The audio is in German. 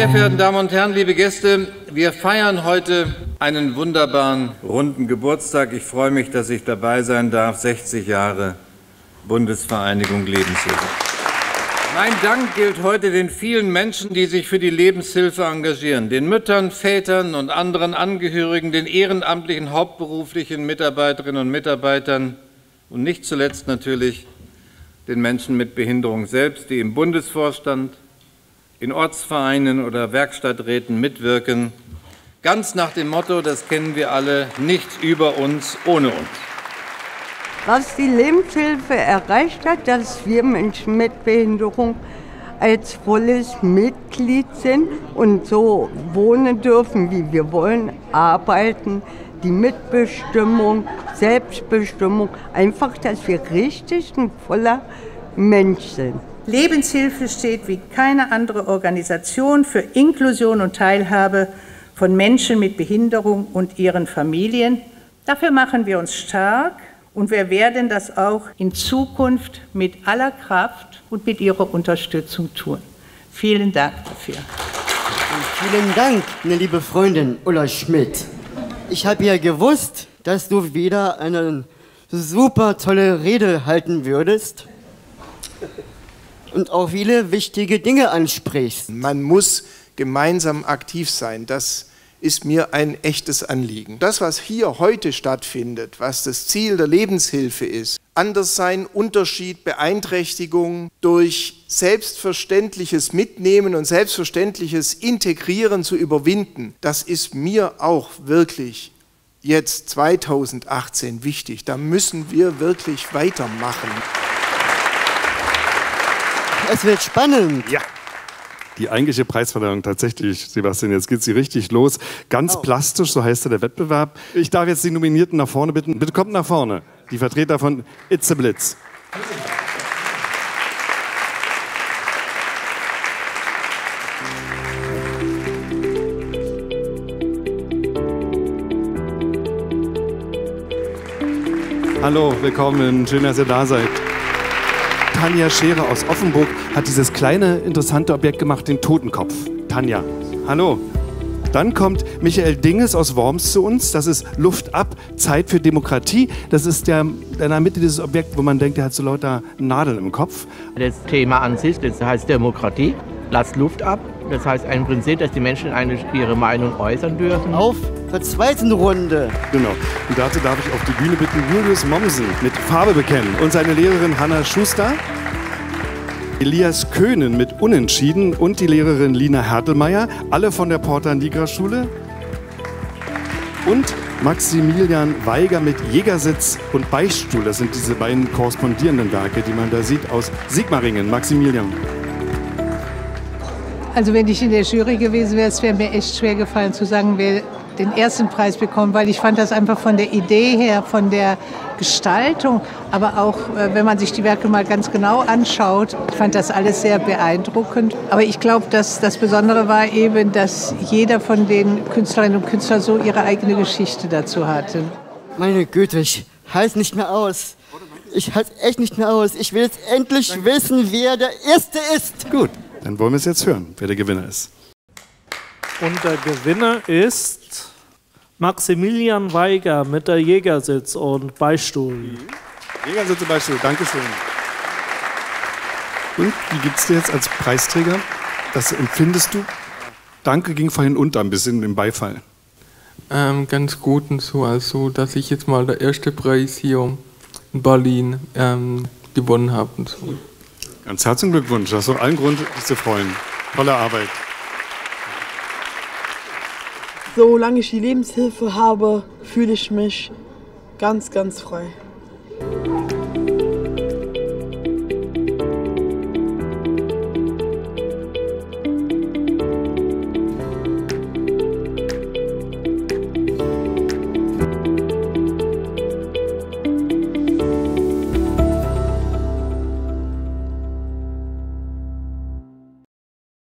sehr verehrten Damen und Herren, liebe Gäste, wir feiern heute einen wunderbaren runden Geburtstag. Ich freue mich, dass ich dabei sein darf. 60 Jahre Bundesvereinigung Lebenshilfe. Mein Dank gilt heute den vielen Menschen, die sich für die Lebenshilfe engagieren, den Müttern, Vätern und anderen Angehörigen, den ehrenamtlichen hauptberuflichen Mitarbeiterinnen und Mitarbeitern und nicht zuletzt natürlich den Menschen mit Behinderung selbst, die im Bundesvorstand, in Ortsvereinen oder Werkstatträten mitwirken, ganz nach dem Motto, das kennen wir alle, nicht über uns, ohne uns. Was die Lebenshilfe erreicht hat, dass wir Menschen mit Behinderung als volles Mitglied sind und so wohnen dürfen, wie wir wollen, arbeiten, die Mitbestimmung, Selbstbestimmung, einfach, dass wir richtig ein voller Mensch sind. Lebenshilfe steht wie keine andere Organisation für Inklusion und Teilhabe von Menschen mit Behinderung und ihren Familien. Dafür machen wir uns stark und wir werden das auch in Zukunft mit aller Kraft und mit Ihrer Unterstützung tun. Vielen Dank dafür. Und vielen Dank, meine liebe Freundin Ulla Schmidt. Ich habe ja gewusst, dass du wieder eine super tolle Rede halten würdest und auch viele wichtige Dinge ansprichst. Man muss gemeinsam aktiv sein. Das ist mir ein echtes Anliegen. Das, was hier heute stattfindet, was das Ziel der Lebenshilfe ist, Anderssein, Unterschied, Beeinträchtigung durch selbstverständliches Mitnehmen und selbstverständliches Integrieren zu überwinden, das ist mir auch wirklich jetzt 2018 wichtig. Da müssen wir wirklich weitermachen. Es wird spannend. Ja. Die eigentliche Preisverleihung tatsächlich, Sebastian, jetzt geht sie richtig los. Ganz oh. plastisch, so heißt der Wettbewerb. Ich darf jetzt die Nominierten nach vorne bitten. Bitte kommt nach vorne. Die Vertreter von Itze Blitz. Hallo, willkommen. Schön, dass ihr da seid. Tanja Scherer aus Offenburg hat dieses kleine, interessante Objekt gemacht, den Totenkopf. Tanja, hallo. Dann kommt Michael Dinges aus Worms zu uns. Das ist Luft ab, Zeit für Demokratie. Das ist der, in der Mitte dieses Objekt, wo man denkt, der hat so lauter Nadeln im Kopf. Das Thema an sich, das heißt Demokratie. Lass Luft ab. Das heißt ein Prinzip, dass die Menschen eine, ihre Meinung äußern dürfen. Auf zur zweiten Runde. Genau. Und dazu darf ich auf die Bühne bitten Julius Mommsen mit Farbe bekennen und seine Lehrerin Hanna Schuster. Elias Köhnen mit Unentschieden und die Lehrerin Lina Hertelmeier, alle von der Porta Nigra Schule. Und Maximilian Weiger mit Jägersitz und Beichtstuhl. Das sind diese beiden korrespondierenden Werke, die man da sieht aus Sigmaringen. Maximilian. Also wenn ich in der Jury gewesen wäre, es wäre mir echt schwer gefallen zu sagen, wer den ersten Preis bekommt, weil ich fand das einfach von der Idee her, von der Gestaltung, aber auch äh, wenn man sich die Werke mal ganz genau anschaut, ich fand das alles sehr beeindruckend. Aber ich glaube, dass das Besondere war eben, dass jeder von den Künstlerinnen und Künstlern so ihre eigene Geschichte dazu hatte. Meine Güte, ich halte nicht mehr aus. Ich halte echt nicht mehr aus. Ich will jetzt endlich wissen, wer der Erste ist. Gut. Dann wollen wir es jetzt hören, wer der Gewinner ist. Und der Gewinner ist Maximilian Weiger mit der Jägersitz und Beistuhl. Mhm. Jägersitz und Beistuhl, Dankeschön. Und wie gibt es dir jetzt als Preisträger? Das empfindest du? Danke ging vorhin unter ein bisschen im Beifall. Ähm, ganz gut und so, also dass ich jetzt mal der erste Preis hier in Berlin ähm, gewonnen habe und so. Ganz herzlichen Glückwunsch. Das ist doch allen Grund, dich zu freuen. Tolle Arbeit. Solange ich die Lebenshilfe habe, fühle ich mich ganz, ganz frei.